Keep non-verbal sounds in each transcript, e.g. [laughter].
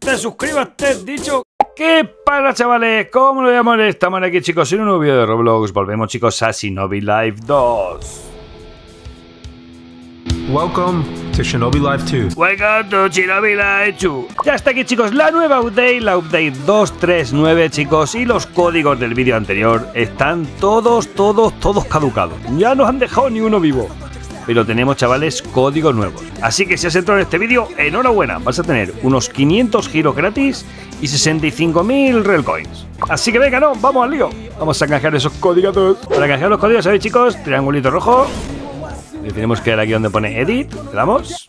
dale, suscríbete, dicho. ¿Qué pasa, chavales? ¿Cómo lo llamo? Estamos aquí, chicos, en un nuevo vídeo de Roblox. Volvemos, chicos, a Shinobi Live 2. Welcome to Shinobi Live 2. Welcome to Shinobi Live 2. Ya está aquí, chicos, la nueva update, la update 239, chicos, y los códigos del vídeo anterior están todos, todos, todos caducados. Ya no han dejado ni uno vivo pero tenemos, chavales, códigos nuevos. Así que si has entrado en este vídeo, enhorabuena, vas a tener unos 500 giros gratis y 65.000 real coins. Así que venga, no, vamos al lío. Vamos a canjear esos códigos. Para canjear los códigos, ¿sabéis, chicos? Triangulito rojo. Tenemos que dar aquí donde pone Edit, le damos.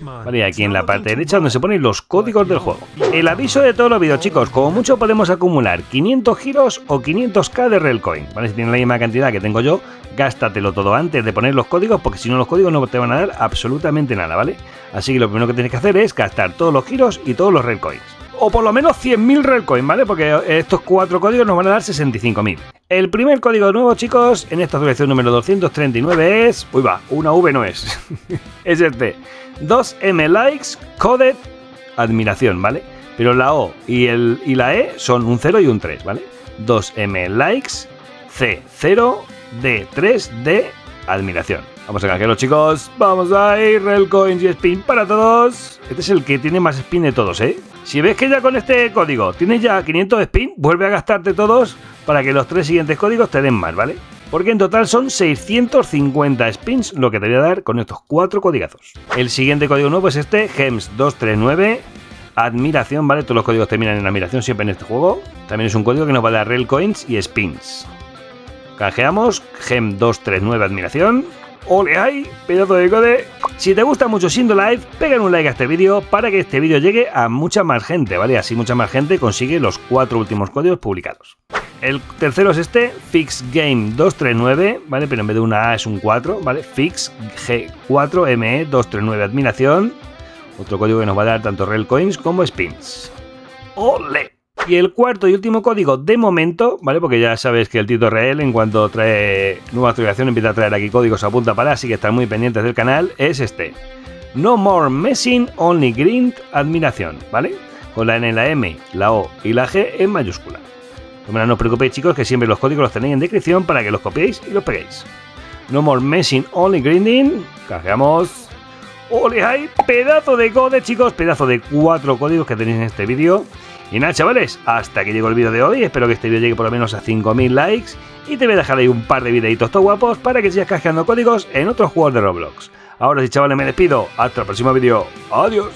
Vale, y aquí en la parte derecha donde se ponen los códigos del juego. El aviso de todos los vídeos, chicos, como mucho podemos acumular 500 giros o 500k de real coin. ¿Vale? Si tienen la misma cantidad que tengo yo, gástatelo todo antes de poner los códigos, porque si no los códigos no te van a dar absolutamente nada, ¿vale? Así que lo primero que tienes que hacer es gastar todos los giros y todos los coins O por lo menos 100.000 coins ¿vale? Porque estos cuatro códigos nos van a dar 65.000. El primer código nuevo, chicos, en esta selección número 239 es... Uy, va, una V no es. [laughs] es este. 2M likes, coded, admiración, ¿vale? Pero la O y, el, y la E son un 0 y un 3, ¿vale? 2M likes, C, 0, D3 de admiración. Vamos a canjearlo, chicos. Vamos a ir, Real Coins y Spin para todos. Este es el que tiene más spin de todos, ¿eh? Si ves que ya con este código tienes ya 500 spin, vuelve a gastarte todos para que los tres siguientes códigos te den más, ¿vale? Porque en total son 650 spins lo que te voy a dar con estos cuatro códigazos. El siguiente código nuevo es este, GEMS239. Admiración, ¿vale? Todos los códigos terminan en admiración siempre en este juego. También es un código que nos va a dar Real Coins y Spins. Canjeamos, Gem 239 admiración. ¡Ole ay! Pedazo de code. Si te gusta mucho Siendo Live, pega un like a este vídeo para que este vídeo llegue a mucha más gente, ¿vale? Así mucha más gente consigue los cuatro últimos códigos publicados. El tercero es este, Fix Game 239, ¿vale? Pero en vez de una A es un 4, ¿vale? Fix G4ME 239 admiración. Otro código que nos va a dar tanto Real Coins como Spins. ¡Ole! Y el cuarto y último código de momento, ¿vale? Porque ya sabes que el Tito Real en cuanto trae nueva actualización empieza a traer aquí códigos a punta para, así que están muy pendientes del canal, es este. No more messing, only grind, admiración, ¿vale? Con la N, la M, la O y la G en mayúscula. No, os preocupéis chicos que siempre los códigos los tenéis en descripción para que los copiéis y los peguéis. No more messing, only grinding. Cargamos. ¡Ole, hay! Pedazo de code, chicos. Pedazo de cuatro códigos que tenéis en este vídeo. Y nada, chavales, hasta que llegó el vídeo de hoy. Espero que este vídeo llegue por lo menos a 5.000 likes. Y te voy a dejar ahí un par de videitos todo guapos para que sigas canjeando códigos en otros juegos de Roblox. Ahora sí, chavales, me despido. Hasta el próximo vídeo. Adiós.